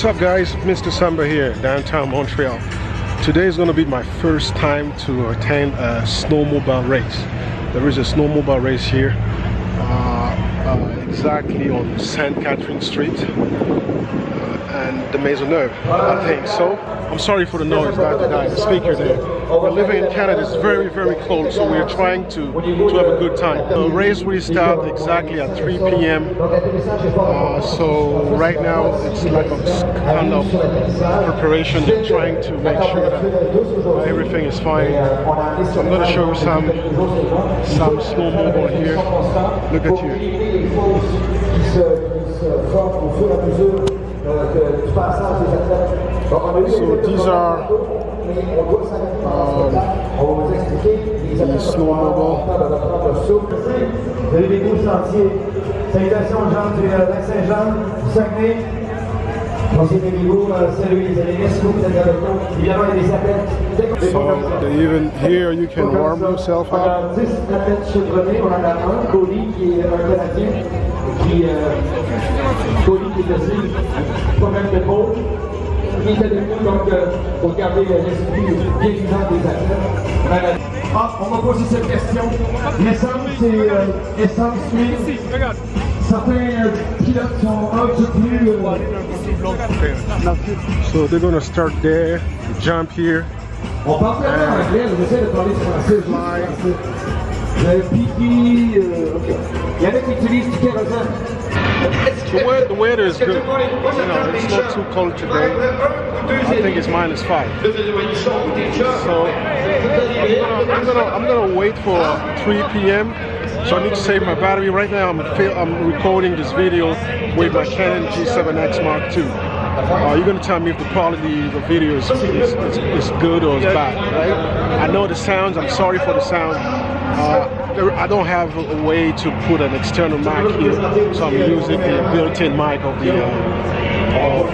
What's up guys, Mr. Sambay here, downtown Montreal. Today is going to be my first time to attend a snowmobile race. There is a snowmobile race here, uh, uh, exactly on St. Catherine Street uh, and the Maisonneuve, I think. So, I'm sorry for the noise, that the guy, the speaker there. We're living in Canada, it's very, very cold, so we're trying to, to have a good time. The race will start exactly at 3 p.m. Uh, so right now it's like a kind of preparation, trying to make sure that everything is fine. So I'm going to show you some some small snowmobile here. Look at you. So these are um, the snowmobile. So even here you can warm yourself up. qui euh, est Tony qui était problème d'épaule, qui était debout, donc euh, il faut garder l'esprit bien vivant des athlètes. Ah, on m'a posé cette question. L'essence, c'est euh, essence oui. Certains pilotes sont un peu plus. So they're gonna start there, jump here. On parle en anglais, j'essaie de parler français. J'ai piqué. ok. The weather, the weather is good. You know, it's not too cold today. I think it's minus five. So I'm gonna, I'm gonna wait for 3 p.m. So I need to save my battery. Right now, I'm I'm recording this video with my Canon G7X Mark II. Uh, you're gonna tell me if the quality of the video is, is, is, is good or is bad, right? I know the sounds. I'm sorry for the sound. Uh, I don't have a way to put an external mic here, so I'm using the built-in mic of the, uh, of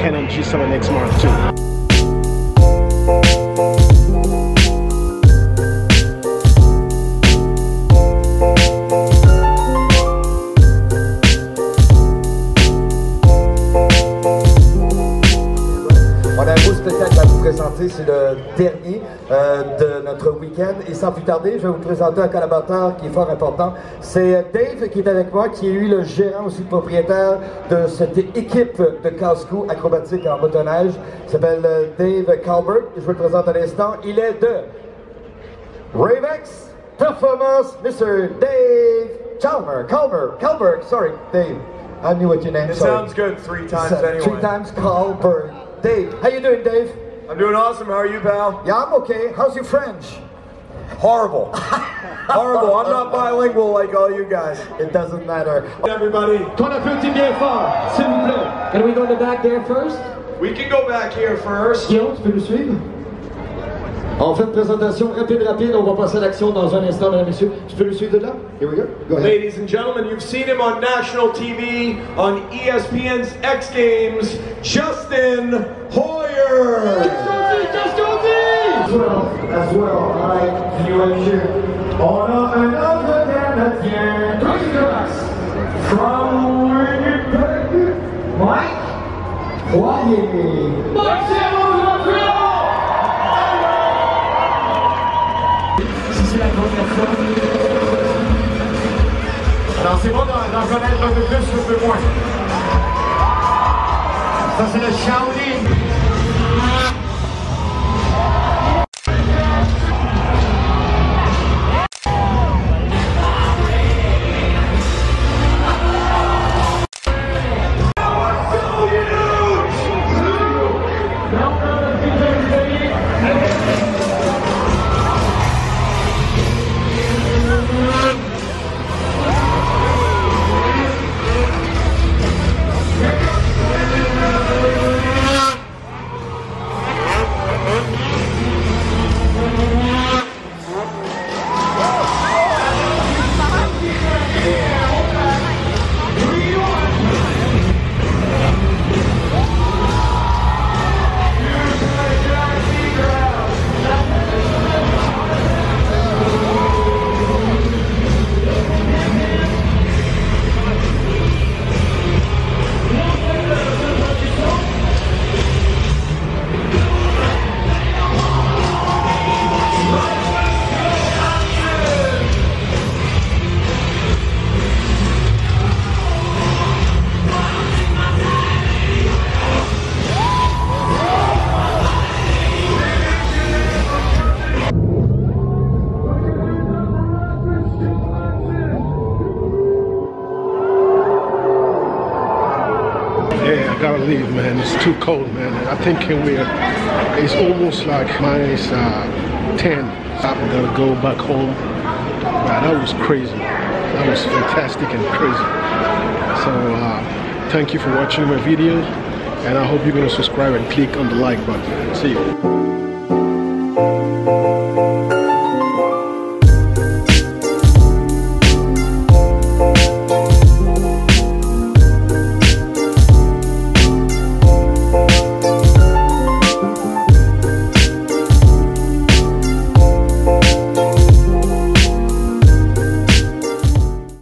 Canon G7X Mark II. Présenter, c'est le dernier euh, de notre week-end. Et sans plus tarder, je vais vous présenter un collaborateur qui est fort important. C'est Dave qui est avec moi, qui est lui le gérant aussi propriétaire de cette équipe de casse-cou acrobatique en motoneige. Il s'appelle euh, Dave Calbert. Je vous le présente à l'instant. Il est de Ravex Performance, Mr. Dave Chalmer. Calmer. Calbert, sorry, Dave. I knew what your name It sorry. sounds good three times So, anyway. Three times Calbert. Dave, how you doing, Dave? I'm doing awesome. How are you, pal? Yeah, I'm okay. How's your French? Horrible. Horrible. I'm not bilingual like all you guys. It doesn't matter. Everybody, Qu'on applaudit bien fort, s'il vous plaît. Can we go in the back there first? we can go back here first. Guillaume, tu peux nous suivre? On fait une présentation rapide, rapide. On va passer à l'action dans un instant, mesdames et messieurs. Tu peux le suivre de là? Here we go. Go ahead. Ladies and gentlemen, you've seen him on national TV on ESPN's X Games, Justin Hoyer. As well, all right, can you? On another from Winnipeg, Mike Poirier. Fois. Alors c'est bon d'en connaître un peu plus, moins. Ça c'est le Shaolin. Gotta leave, man. It's too cold, man. I think we're, it's almost like minus uh, 10. I'm gonna go back home. Wow, that was crazy. That was fantastic and crazy. So, uh, thank you for watching my video. And I hope you're gonna subscribe and click on the like button. See you.